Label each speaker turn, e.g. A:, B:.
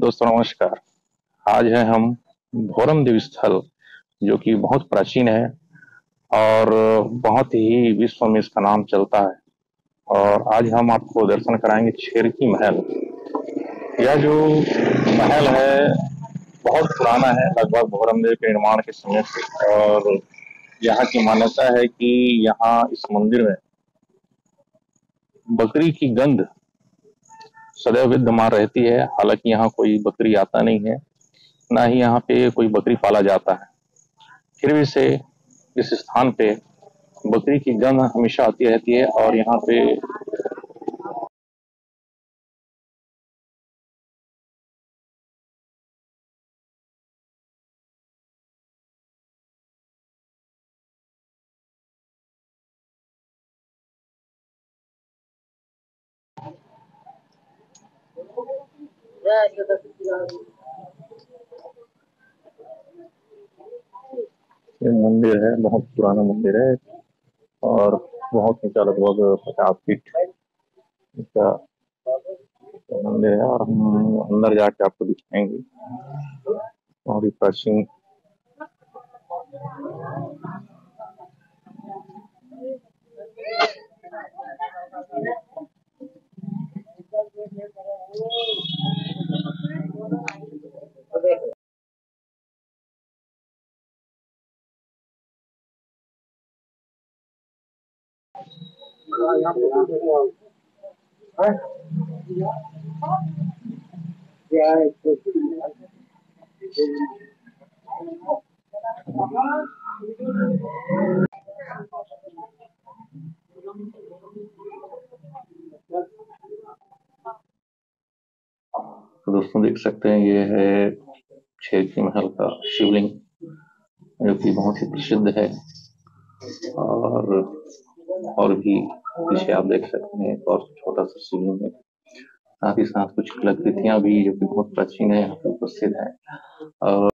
A: दोस्तों, नमस्कार। आज है हम भोरम देव स्थल जो कि बहुत प्राचीन है और बहुत ही विश्व में इसका नाम चलता है। और आज हम आपको दर्शन कराएँगे छेरकी महल। यह जो महल है, बहुत पुराना है, लगभग भोरम देव के निर्माण के समय से। और यहाँ की मान्यता है कि यहाँ इस मंदिर में बकरी की गंध सदैव विद्यमान रहती है। हालाँकि यहाँ कोई बकरी आता नहीं है, ना ही यहाँ पे कोई बकरी पाला जाता है। फिर भी से इस स्थान पे बकरी की गंध हमेशा आती रहती है और यहाँ पे ये मंदिर है, बहुत पुराना मंदिर है और बहुत ऊँचा लगभग पचास फीट इसका मंदिर है और हम अंदर जाके आपको दिखाएँगे। और प्राचीन तो दोस्तों देख सकते हैं, ये है शेरकी महल का शिवलिंग, जो कि बहुत ही प्रसिद्ध है। और और भी पीछे आप देख सकते हैं, एक और छोटा सा शिवलिंग है साथ ही साथ कुछ कलाकृतियाँ भी जो कि बहुत प्राचीन है, यहाँ पर उपस्थित है। और